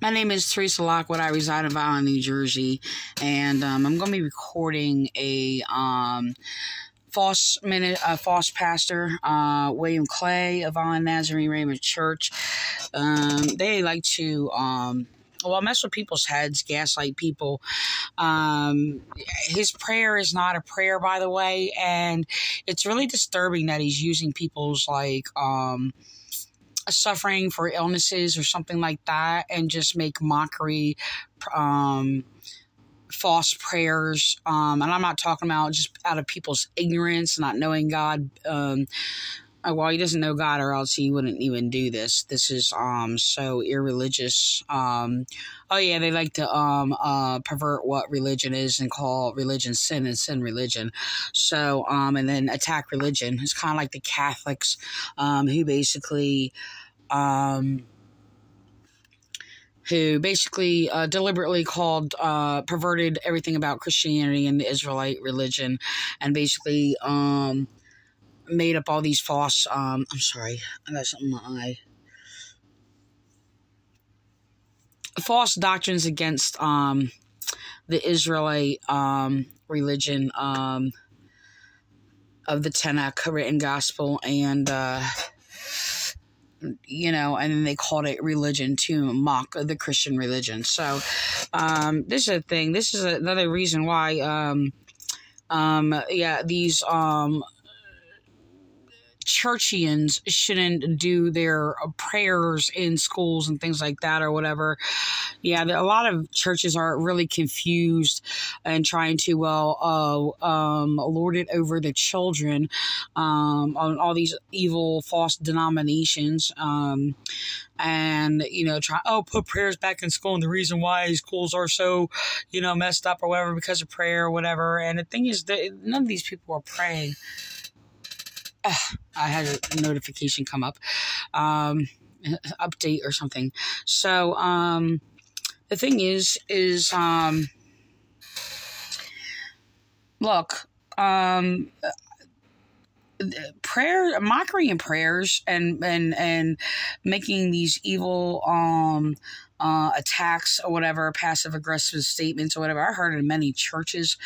My name is Theresa Lockwood. I reside in Vineland, New Jersey, and um, I'm going to be recording a um, false minute, uh, false pastor, uh, William Clay of Vineland Nazarene Ramoth Church. Um, they like to. Um, well, mess with people's heads, gaslight people. Um, his prayer is not a prayer, by the way, and it's really disturbing that he's using people's like um, suffering for illnesses or something like that and just make mockery um, false prayers um, and i'm not talking about just out of people's ignorance not knowing god um, well he doesn't know god or else he wouldn't even do this. This is um so irreligious. Um oh yeah they like to um uh pervert what religion is and call religion sin and sin religion. So um and then attack religion. It's kind of like the catholics um who basically um, who basically uh, deliberately called uh, perverted everything about Christianity and the Israelite religion, and basically um, made up all these false. Um, I'm sorry, I got something in my eye. False doctrines against um, the Israelite um, religion um, of the Tanakh written gospel and. Uh, you know, and then they called it religion to mock the Christian religion. So, um, this is a thing. This is another reason why, um, um, yeah, these, um, churchians shouldn't do their prayers in schools and things like that or whatever. Yeah, a lot of churches are really confused and trying to, well, uh, um, lord it over the children um, on all these evil, false denominations. Um, and you know try oh put prayers back in school and the reason why schools are so you know messed up or whatever because of prayer or whatever and the thing is that none of these people are praying I had a notification come up, um, update or something. So, um, the thing is, is, um, look, um, prayer mockery and prayers and and and making these evil um uh, attacks or whatever, passive aggressive statements or whatever. I heard in many churches,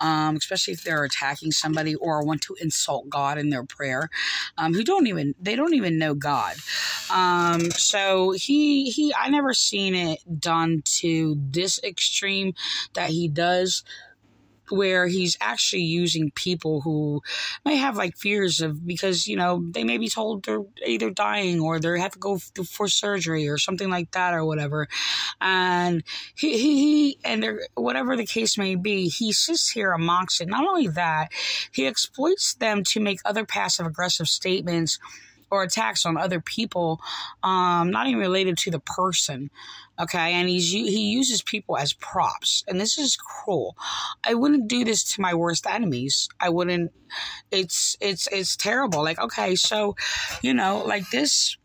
um, especially if they're attacking somebody or want to insult God in their prayer, um, who don't even they don't even know God. Um, so he he I never seen it done to this extreme that he does where he's actually using people who may have like fears of because you know they may be told they're either dying or they have to go for surgery or something like that or whatever. And he he, he and whatever the case may be he sits here amongst it. Not only that he exploits them to make other passive aggressive statements or attacks on other people, um, not even related to the person. Okay, and he's he uses people as props, and this is cruel. I wouldn't do this to my worst enemies. I wouldn't. It's it's it's terrible. Like okay, so you know, like this.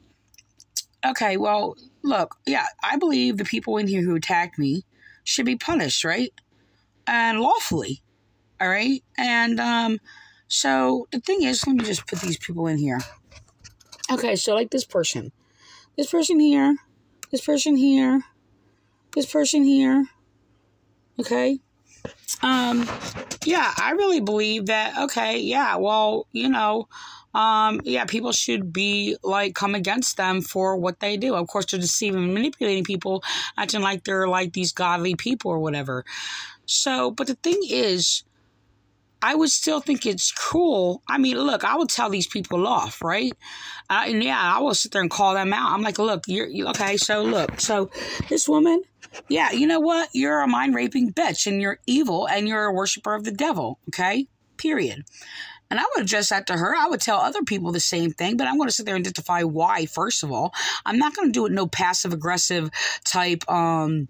Okay, well, look, yeah, I believe the people in here who attacked me should be punished, right? And lawfully. All right? And um so the thing is, let me just put these people in here. Okay, so like this person. This person here. This person here. This person here. Okay? Um yeah, I really believe that okay, yeah, well, you know, um, yeah, people should be like come against them for what they do. Of course, they're deceiving and manipulating people, acting like they're like these godly people or whatever. So, but the thing is, I would still think it's cruel. I mean, look, I would tell these people off, right? Uh, and yeah, I will sit there and call them out. I'm like, look, you're, okay. So look, so this woman, yeah, you know what? You're a mind raping bitch, and you're evil, and you're a worshiper of the devil. Okay, period. And I would address that to her. I would tell other people the same thing, but I'm going to sit there and identify why. First of all, I'm not going to do it no passive aggressive type. um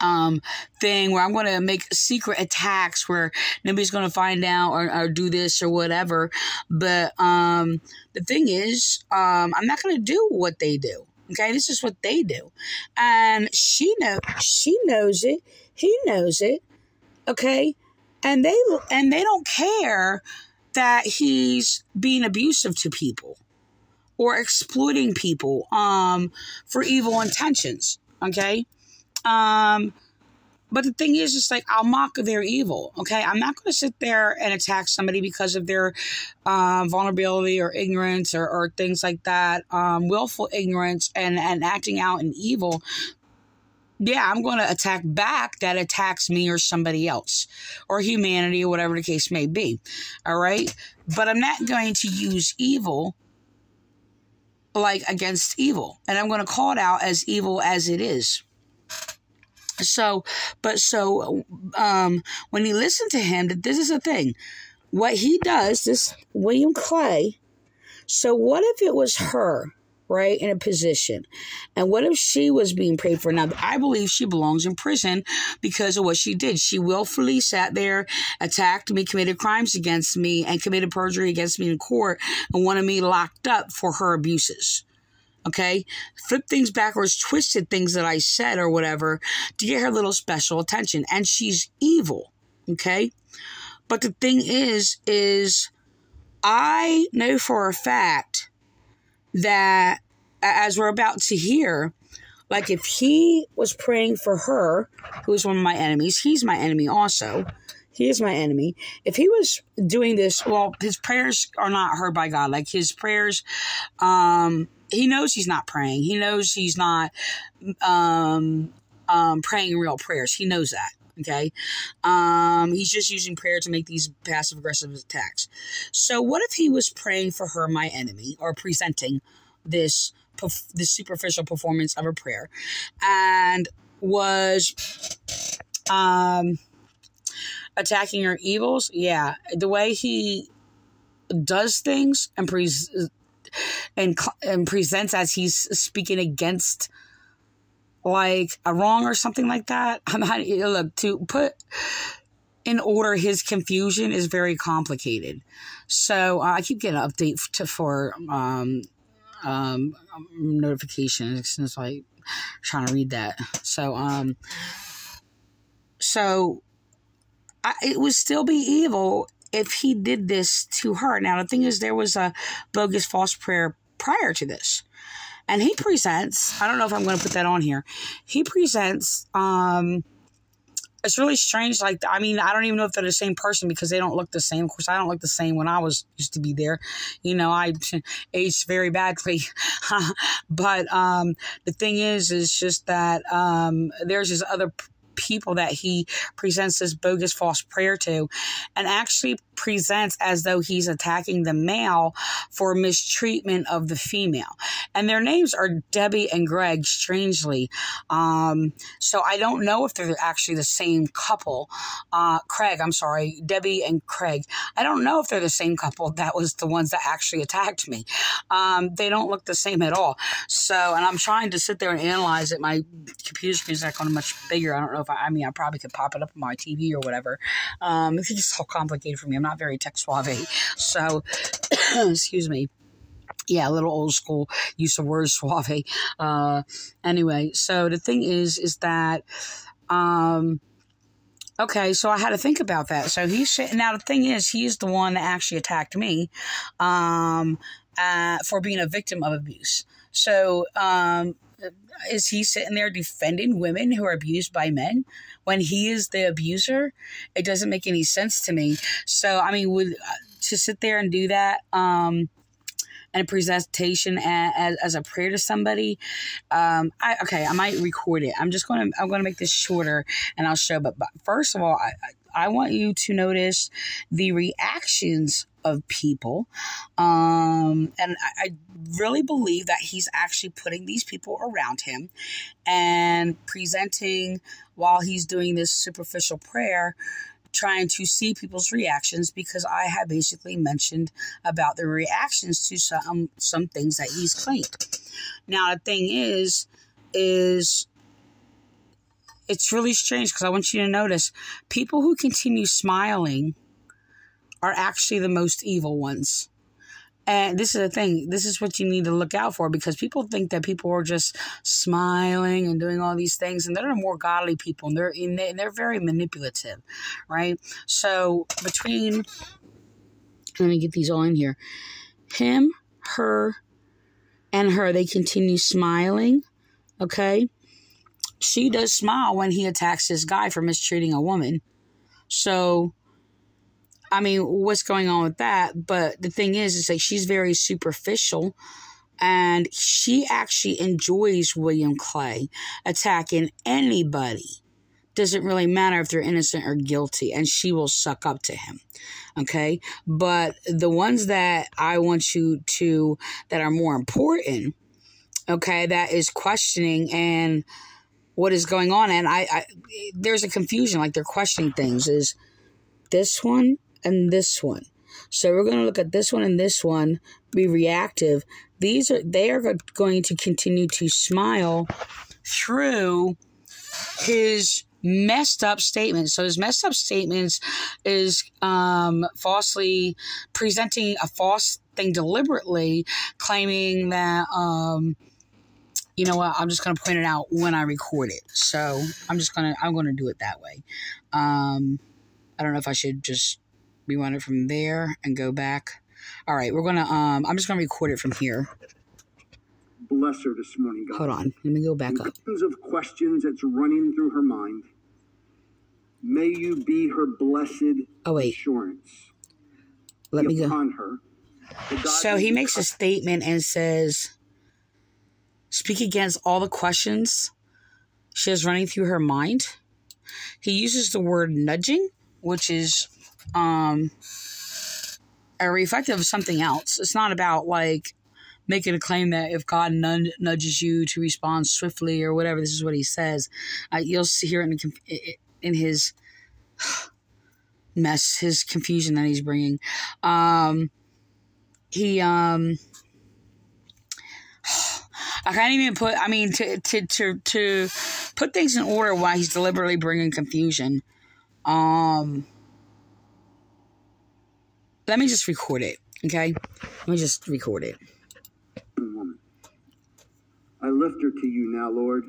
um, thing where I'm going to make secret attacks where nobody's going to find out or, or, do this or whatever. But um, the thing is, um, I'm not going to do what they do. Okay, this is what they do, and she know she knows it. He knows it. Okay, and they and they don't care that he's being abusive to people or exploiting people um, for evil intentions Okay. Um, but the thing is, it's like I'll mock their evil. Okay, I'm not going to sit there and attack somebody because of their um, vulnerability or ignorance or, or things like that, um, willful ignorance and and acting out in evil. Yeah, I'm going to attack back that attacks me or somebody else or humanity or whatever the case may be. All right, but I'm not going to use evil like against evil, and I'm going to call it out as evil as it is. So, but so um, when you listen to him, that this is the thing. What he does, this William Clay. So, what if it was her, right, in a position? And what if she was being prayed for? Now, I believe she belongs in prison because of what she did. She willfully sat there, attacked me, committed crimes against me, and committed perjury against me in court and wanted me locked up for her abuses okay? Flip things backwards, twisted things that I said or whatever to get her little special attention. And she's evil, okay? But the thing is, is I know for a fact that as we're about to hear, like if he was praying for her, who is one of my enemies, he's my enemy also. He is my enemy. If he was doing this, well, his prayers are not heard by God. Like his prayers, um, he knows he's not praying. He knows he's not um, um, praying real prayers. He knows that. Okay. Um, he's just using prayer to make these passive aggressive attacks. So, what if he was praying for her, my enemy, or presenting this this superficial performance of a prayer, and was um, attacking her evils? Yeah, the way he does things and pre- and and presents as he's speaking against like a wrong or something like that. I'm not look to put in order his confusion is very complicated. So uh, I keep getting an update to, for um, um, notifications since I trying to read that. So um, so I, it would still be evil if he did this to her. Now, the thing is, there was a bogus false prayer prior to this. And he presents, I don't know if I'm going to put that on here. He presents, um, it's really strange. Like, I mean, I don't even know if they're the same person because they don't look the same. Of course, I don't look the same when I was used to be there. You know, I aged very badly. but um, the thing is, is just that um, there's this other people that he presents this bogus false prayer to. And actually presents as though he's attacking the male for mistreatment of the female. And their names are Debbie and Greg, strangely. Um, so I don't know if they're actually the same couple. Uh, Craig, I'm sorry, Debbie and Craig. I don't know if they're the same couple. That was the ones that actually attacked me. Um, they don't look the same at all. So, and I'm trying to sit there and analyze it. My computer screen is like on much bigger. I don't know if I, I mean, I probably could pop it up on my TV or whatever. Um, it's just all complicated for me. I'm not very tech suave. So, excuse me yeah, a little old school use of words suave. Uh, anyway, so the thing is, is that, um, okay, so I had to think about that. So he's now the thing is, he's the one that actually attacked me, um, uh, for being a victim of abuse. So, um, is he sitting there defending women who are abused by men when he is the abuser? It doesn't make any sense to me. So, I mean, would uh, to sit there and do that, um, and a presentation as, as a prayer to somebody. Um, I, okay, I might record it. I'm just going to, I'm to make this shorter and I'll show. But, but first of all, I, I want you to notice the reactions of people. Um, and I, I really believe that he's actually putting these people around him and presenting while he's doing this superficial prayer trying to see people's reactions because I have basically mentioned about the reactions to some some things that he's claimed. Now the thing is, is it's really strange because I want you to notice people who continue smiling are actually the most evil ones. And this is the thing. This is what you need to look out for because people think that people are just smiling and doing all these things, and they're more godly people, and they're in, they're very manipulative, right? So between, let me get these all in here. Him, her, and her, they continue smiling, okay? she does smile when he attacks this guy for mistreating a woman. So, I mean, what's going on with that? But the thing is, is like she's very superficial and she actually enjoys William Clay attacking anybody. Doesn't really matter if they're innocent or guilty, and she will suck up to him. Okay. But the ones that I want you to, that are more important, okay, that is questioning and what is going on. And I, I there's a confusion, like they're questioning things. Is this one and this one? So we're going to look at this one and this one, be reactive. These are they are going to continue to smile through his messed up statements. So his messed up statements is um, falsely presenting a false thing deliberately, claiming that um, you know what, I'm just gonna point it out when I record it. So I'm just gonna I'm gonna do it that way. Um, I don't know if I should just rewind it from there and go back. All right, we're gonna um I'm just gonna record it from here. Bless her this morning, God. Hold on, let me go back up. Millions of questions that's running through her mind. May you be her blessed oh, wait. assurance. Let me go. Her. So he makes a statement and says, speak against all the questions she has running through her mind. He uses the word nudging, which is um, a reflective of something else. It's not about like making a claim that if God nudges you to respond swiftly or whatever, this is what he says. Uh, you'll see here in, in his mess, his confusion that he's bringing. Um, he, um, I can't even put. I mean, to to to to put things in order while he's deliberately bringing confusion. Um, let me just record it, okay? Let me just record it. I lift her to you now, Lord.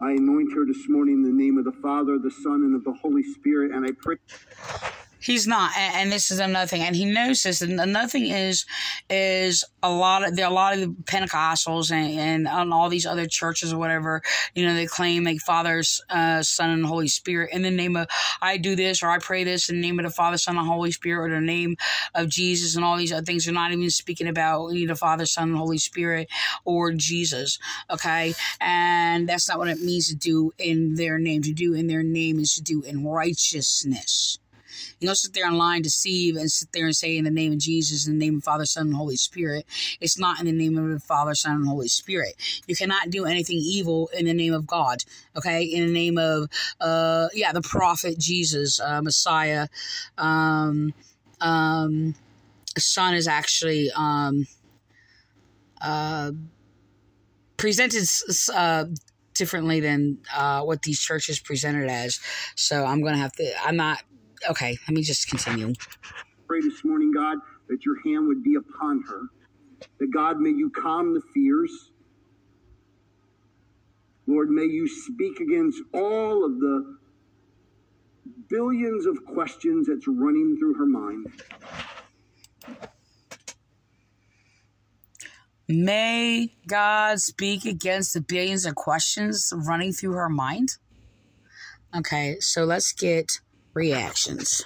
I anoint her this morning in the name of the Father, the Son, and of the Holy Spirit, and I pray. He's not, and, this is another thing, and he knows this. And another thing is, is a lot of there are a lot of Pentecostals and, and, and all these other churches or whatever. You know, they claim like Father, uh, Son, and Holy Spirit in the name of I do this or I pray this in the name of the Father, Son, and Holy Spirit, or the name of Jesus, and all these other things. They're not even speaking about you know, the Father, Son, and Holy Spirit or Jesus. Okay, and that's not what it means to do in their name. To do in their name is to do in righteousness. You don't sit there and lie and deceive and sit there and say in the name of Jesus, in the name of Father, Son, and Holy Spirit. It's not in the name of the Father, Son, and Holy Spirit. You cannot do anything evil in the name of God. Okay, in the name of uh yeah, the prophet Jesus, uh, Messiah. Um um son is actually um uh presented uh differently than uh, what these churches presented as. So I'm gonna have to. I'm not okay, let me just continue. Pray this morning, God, that your hand would be upon her. That God, may you calm the fears. Lord, may you speak against all of the billions of questions that's running through her mind. May God speak against the billions of questions running through her mind. Okay, so let's get reactions.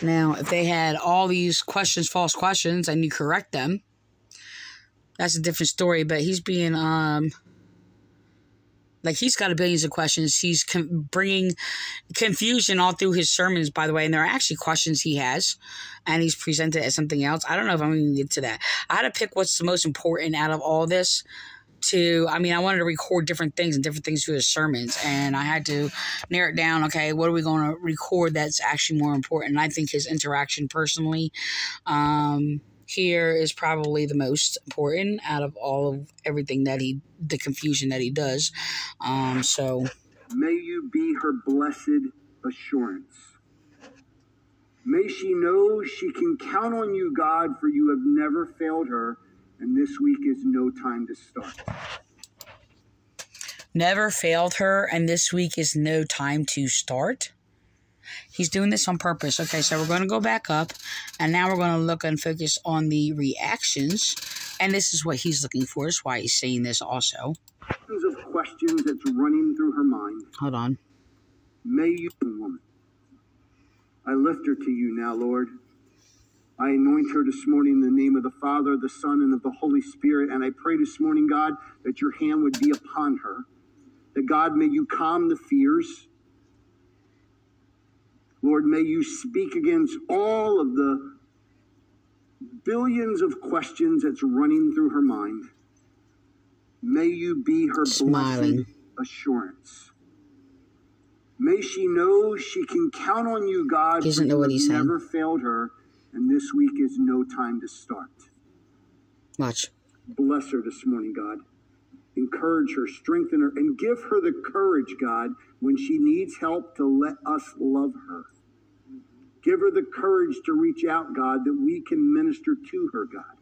Now, if they had all these questions, false questions, and you correct them, that's a different story. But he's being, um, like he's got a billions of questions. He's bringing confusion all through his sermons, by the way. And there are actually questions he has, and he's presented as something else. I don't know if I'm going to get to that. I had to pick what's the most important out of all this to I mean I wanted to record different things and different things through his sermons. And I had to narrow it down okay what are we going to record that's actually more important? And I think his interaction personally um, here is probably the most important out of all of everything that he the confusion that he does. Um, so may you be her blessed assurance. May she know she can count on you God for you have never failed her and this week is no time to start. Never failed her, and this week is no time to start. He's doing this on purpose. Okay, so we're going to go back up, and now we're going to look and focus on the reactions. And this is what he's looking for. That's why he's saying this also. Of questions that's running through her mind. Hold on. May you, woman, I lift her to you now, Lord. I anoint her this morning in the name of the Father, the Son, and of the Holy Spirit. And I pray this morning, God, that your hand would be upon her. That God, may you calm the fears. Lord, may you speak against all of the billions of questions that's running through her mind. May you be her Smiling. blessed assurance. May she know she can count on you, God. He doesn't know what he's never saying. failed her and this week is no time to start. Watch. Bless her this morning, God. Encourage her, strengthen her, and give her the courage, God, when she needs help to let us love her. Give her the courage to reach out, God, that we can minister to her, God.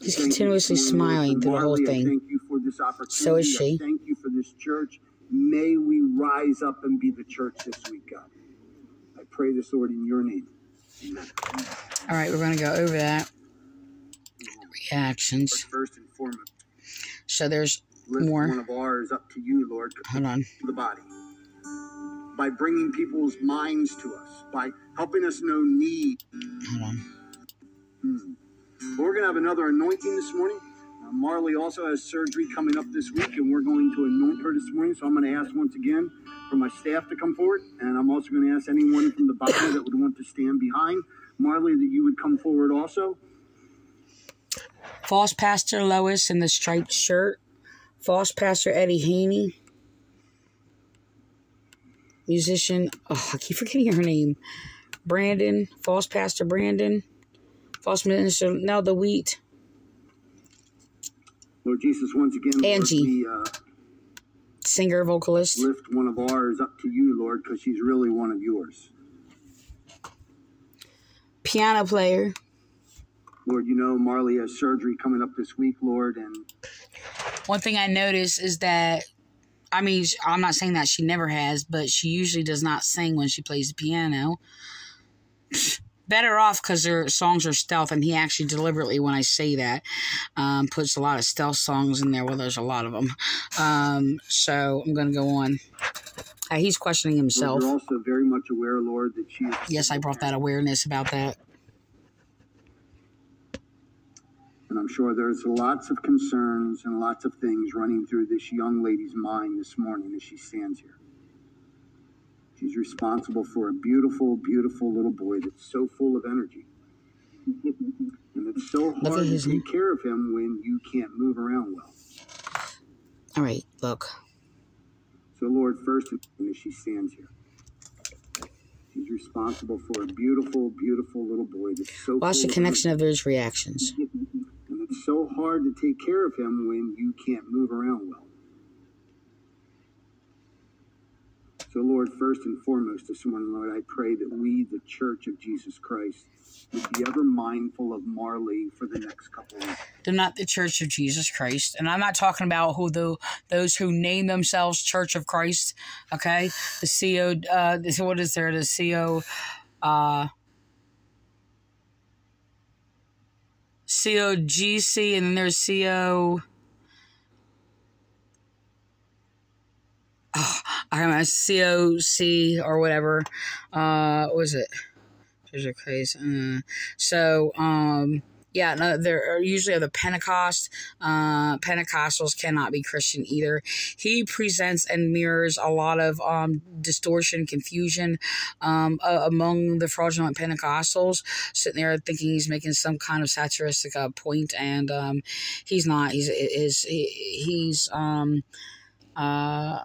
He's continuously smiling through the whole thing. thank you for this opportunity. So is she. I thank you for this church. May we rise up and be the church this week, God. I pray this, Lord, in your name. All right, we're going to go over that. Reactions. First and foremost. So there's lift more. one of ours up to you, Lord. Hold on. The body. By bringing people's minds to us, by helping us know need. Hold on. Hmm. We're going to have another anointing this morning. Uh, Marley also has surgery coming up this week, and we're going to anoint her this morning. So I'm going to ask once again for my staff to come forward, and I'm also going to ask anyone from the body that would want to stand behind Marley that you would come forward also. False Pastor Lois in the striped shirt. False Pastor Eddie Haney. Musician, oh, I keep forgetting her name. Brandon, False Pastor Brandon. False Minister Nelda Wheat. Lord Jesus, once again, Angie. Lord, we, uh, singer vocalist. Lift one of ours up to you, Lord, because she's really one of yours. Piano player. Lord, you know Marley has surgery coming up this week, Lord, and one thing I notice is that I mean, I'm not saying that she never has, but she usually does not sing when she plays the piano better off because their songs are stealth, and he actually deliberately, when I say that, um, puts a lot of stealth songs in there. Well, there's a lot of them. Um, so I'm going to go on. Uh, he's questioning himself. You're also very much aware, Lord, that she. yes, I brought that awareness about that. And I'm sure there's lots of concerns and lots of things running through this young lady's mind this morning as she stands here. She's responsible for a beautiful, beautiful little boy that's so full of energy. and it's so hard to take care of him when you can't move around well. All right, look. So, Lord, first, as she stands here, she's responsible for a beautiful, beautiful little boy that's so. Watch the connection of those reactions. and it's so hard to take care of him when you can't move around well. So, Lord, first and foremost this morning, Lord, I pray that we, the Church of Jesus Christ, would be ever mindful of Marley for the next couple of weeks. They're not the Church of Jesus Christ. And I'm not talking about who the those who name themselves Church of Christ. Okay? The CO uh what is there? The CO uh COGC and then there's CO oh, I don't know, COC or whatever. Uh, what was it? There's a case. Uh, so, um, yeah, no, there are usually the Pentecost. Uh, Pentecostals cannot be Christian either. He presents and mirrors a lot of um, distortion, confusion um, uh, among the fraudulent Pentecostals, sitting there thinking he's making some kind of satiristic uh, point, and um, he's not. He's is he, he's um uh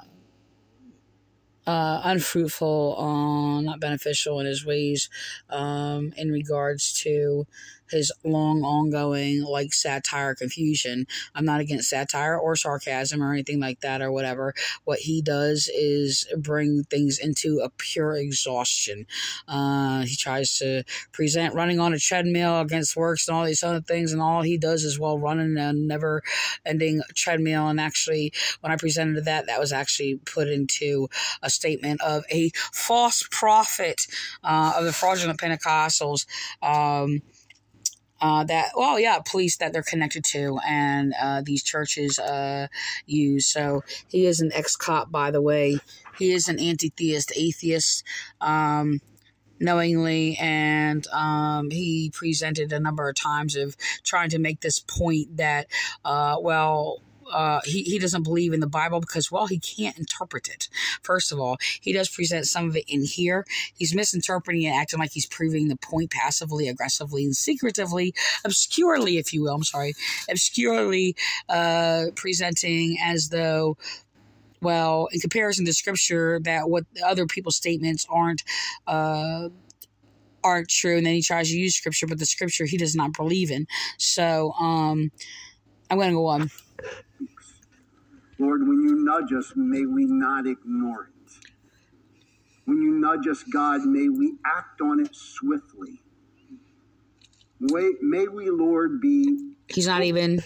uh, unfruitful, uh, not beneficial in his ways um, in regards to his long ongoing like satire confusion. I'm not against satire or sarcasm or anything like that or whatever. What he does is bring things into a pure exhaustion. Uh, he tries to present running on a treadmill against works and all these other things, and all he does is well running a never ending treadmill. And actually, when I presented that, that was actually put into a statement of a false prophet uh, of the fraudulent Pentecostals. Um, uh, that well yeah police that they're connected to and uh, these churches uh, use. So he is an ex-cop by the way. He is an anti-theist atheist um, knowingly. And um, he presented a number of times of trying to make this point that uh, well uh, he, he doesn't believe in the Bible because, well, he can't interpret it. First of all, he does present some of it in here. He's misinterpreting and acting like he's proving the point passively, aggressively, and secretively, obscurely, if you will. I'm sorry, obscurely uh, presenting as though well, in comparison to scripture, that what other people's statements aren't uh, aren't true, and then he tries to use scripture, but the scripture he does not believe in. So, um, I'm going to go on. Lord, when you nudge us, may we not ignore it. When you nudge us, God, may we act on it swiftly. May, may we, Lord, be. He's not even.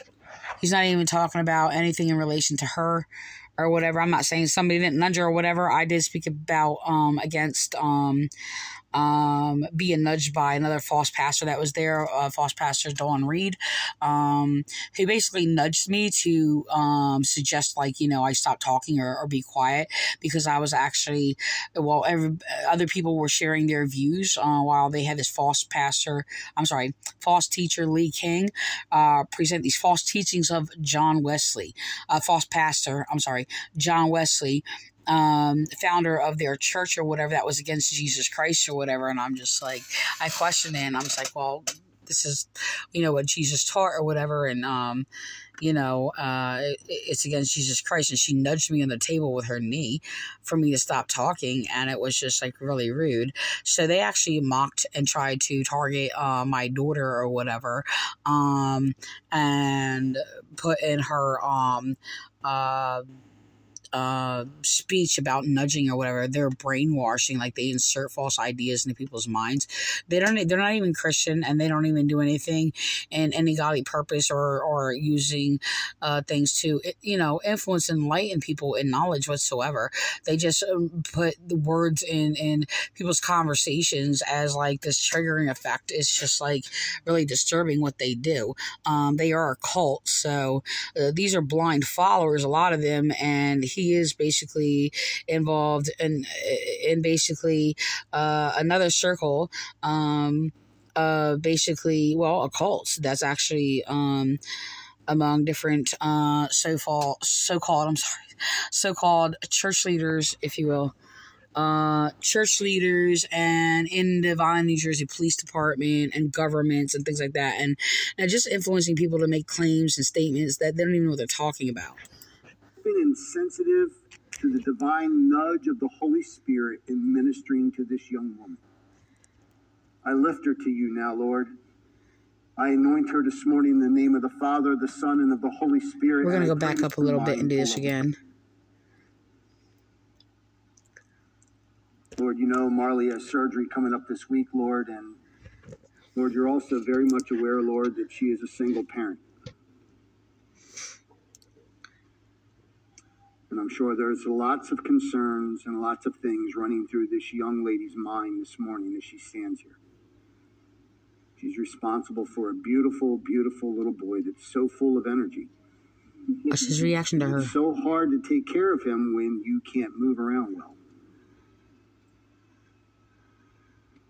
He's not even talking about anything in relation to her or whatever. I'm not saying somebody didn't nudge her or whatever. I did speak about um against um um, being nudged by another false pastor that was there, uh, false pastor Dawn Reed, um, who basically nudged me to um, suggest, like, you know, I stop talking or, or be quiet because I was actually, well, every, other people were sharing their views uh, while they had this false pastor, I'm sorry, false teacher Lee King uh, present these false teachings of John Wesley, uh, false pastor, I'm sorry, John Wesley, um, founder of their church or whatever that was against Jesus Christ or whatever. And I'm just like, I question it. And I'm just like, well, this is, you know, what Jesus taught or whatever. And, um, you know, uh, it, it's against Jesus Christ. And she nudged me on the table with her knee for me to stop talking. And it was just like really rude. So they actually mocked and tried to target uh, my daughter or whatever um, and put in her um, uh, uh, speech about nudging or whatever, they're brainwashing. Like they insert false ideas into people's minds. They don't. They're not even Christian, and they don't even do anything in any godly purpose or or using uh, things to you know influence and enlighten people in knowledge whatsoever. They just um, put the words in in people's conversations as like this triggering effect. It's just like really disturbing what they do. Um, they are a cult, so uh, these are blind followers. A lot of them, and he is basically involved in in basically uh, another circle. Um, uh, basically, well, a cult that's actually um, among different uh, so-called so-called I'm sorry so-called church leaders, if you will uh, church leaders and in the New Jersey Police Department and governments and things like that, and, and just influencing people to make claims and statements that they don't even know what they're talking about open and sensitive to the divine nudge of the Holy Spirit in ministering to this young woman. I lift her to you now, Lord. I anoint her this morning in the name of the Father, the Son, and of the Holy Spirit. We're going to go back up a little bit and do this again. Lord, you know Marley has surgery coming up this week, Lord, and Lord, you're also very much aware, Lord, that she is a single parent. And I'm sure there's lots of concerns and lots of things running through this young lady's mind this morning as she stands here. She's responsible for a beautiful, beautiful little boy that's so full of energy. What's his reaction to her? It's so hard to take care of him when you can't move around well.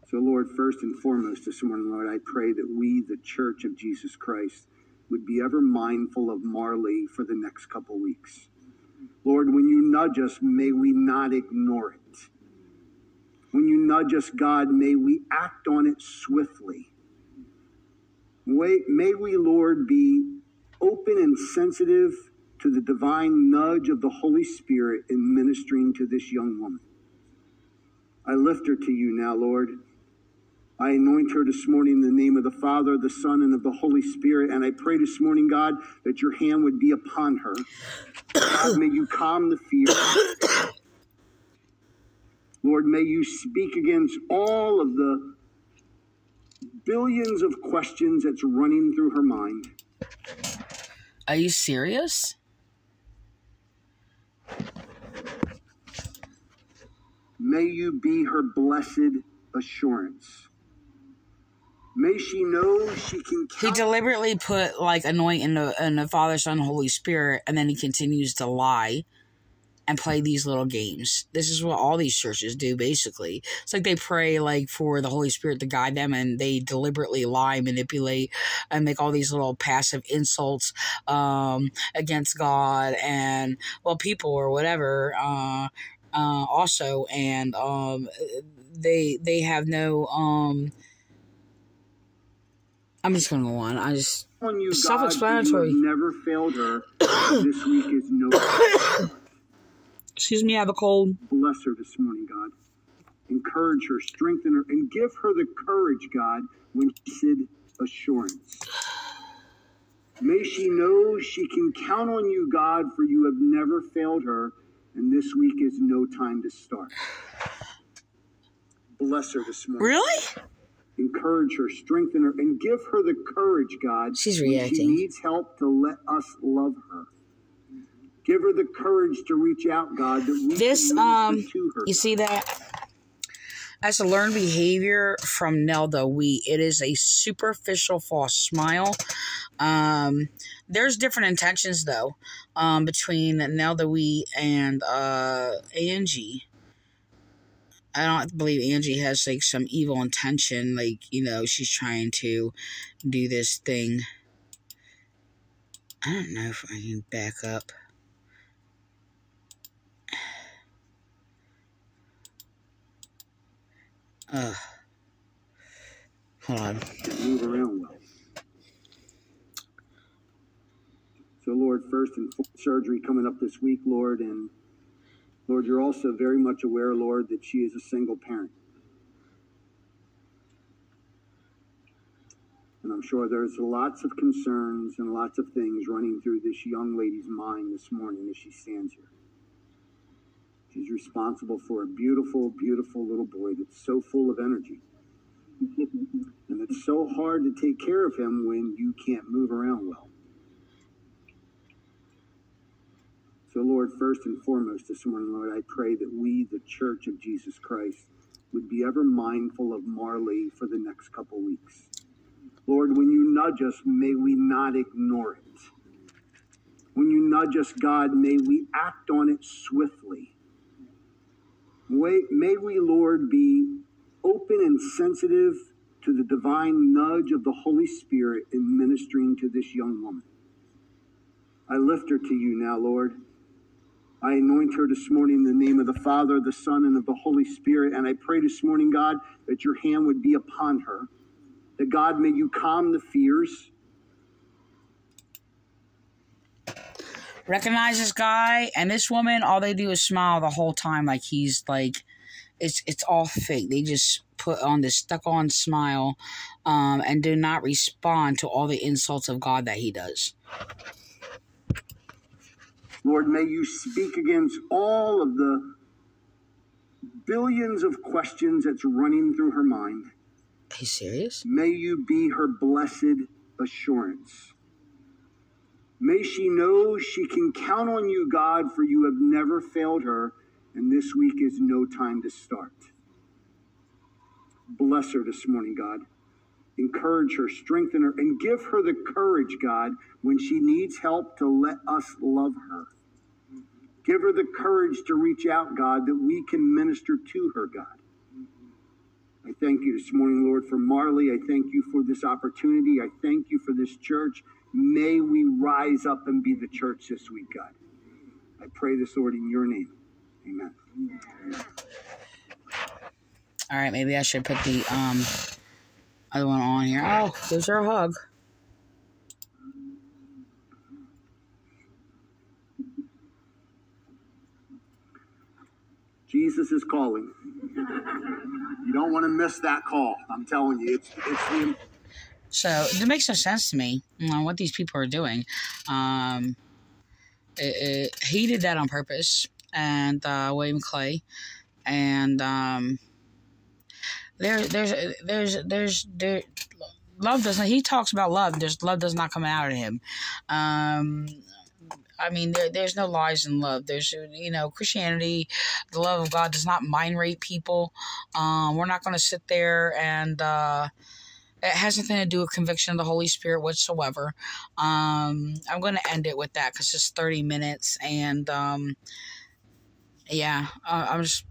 So, Lord, first and foremost this morning, Lord, I pray that we, the Church of Jesus Christ, would be ever mindful of Marley for the next couple weeks. Lord, when you nudge us, may we not ignore it. When you nudge us, God, may we act on it swiftly. May we, Lord, be open and sensitive to the divine nudge of the Holy Spirit in ministering to this young woman. I lift her to you now, Lord. I anoint her this morning in the name of the Father, the Son, and of the Holy Spirit. And I pray this morning, God, that your hand would be upon her. God, may you calm the fear. Lord, may you speak against all of the billions of questions that's running through her mind. Are you serious? May you be her blessed assurance. May she know she can He deliberately put like anoint in the in the Father, Son, Holy Spirit, and then he continues to lie and play these little games. This is what all these churches do basically. It's like they pray like for the Holy Spirit to guide them and they deliberately lie, manipulate, and make all these little passive insults um against God and well people or whatever uh uh also and um they they have no um I'm just gonna go on. I just on you, self-explanatory. you never failed her. this week is no. excuse me, I have a cold. Bless her this morning, God. Encourage her, strengthen her, and give her the courage, God, when she said assurance. May she know she can count on you, God, for you have never failed her, and this week is no time to start. Bless her this morning. Really? Encourage her, strengthen her, and give her the courage, God. She's reacting. She needs help to let us love her. Give her the courage to reach out, God. This um, her. you see that? That's a learned behavior from Nelda we It is a superficial false smile. Um, there's different intentions though, um, between Nelda Wheat and uh Angie. I don't believe Angie has like some evil intention, like, you know, she's trying to do this thing. I don't know if I can back up. Ugh. Hold on. move around well. So, Lord, first and surgery coming up this week, Lord, and Lord, you're also very much aware, Lord, that she is a single parent. And I'm sure there's lots of concerns and lots of things running through this young lady's mind this morning as she stands here. She's responsible for a beautiful, beautiful little boy that's so full of energy. and it's so hard to take care of him when you can't move around well. So, Lord, first and foremost this morning, Lord, I pray that we, the Church of Jesus Christ, would be ever mindful of Marley for the next couple weeks. Lord, when you nudge us, may we not ignore it. When you nudge us, God, may we act on it swiftly. May, may we, Lord, be open and sensitive to the divine nudge of the Holy Spirit in ministering to this young woman. I lift her to you now, Lord. I anoint her this morning in the name of the Father, the Son, and of the Holy Spirit. And I pray this morning, God, that your hand would be upon her. That God, may you calm the fears. Recognize this guy and this woman, all they do is smile the whole time like he's like it's it's all fake. They just put on this stuck on smile um and do not respond to all the insults of God that he does. Lord, may you speak against all of the billions of questions that's running through her mind. Are you serious? May you be her blessed assurance. May she know she can count on you, God, for you have never failed her, and this week is no time to start. Bless her this morning, God. Encourage her, strengthen her, and give her the courage, God, when she needs help to let us love her. Give her the courage to reach out, God, that we can minister to her, God. I thank you this morning, Lord, for Marley. I thank you for this opportunity. I thank you for this church. May we rise up and be the church this week, God. I pray this, Lord, in your name. Amen. All right, maybe I should put the um other one on here. Oh, her a hug. Jesus is calling. You don't want to miss that call. I'm telling you, it's it's the So it makes no sense to me what these people are doing. Um, it, it, he did that on purpose, and uh, William Clay, and um, there, there's, there's, there's, there, love doesn't. He talks about love. There's love does not come out of him. Um, I mean, there, there's no lies in love. There's, you know, Christianity, the love of God does not mind rape people. Um, we're not going to sit there and, uh, it has nothing to do with conviction of the Holy Spirit whatsoever. Um, I'm going to end it with that because it's 30 minutes. And, um, yeah, uh, I'm just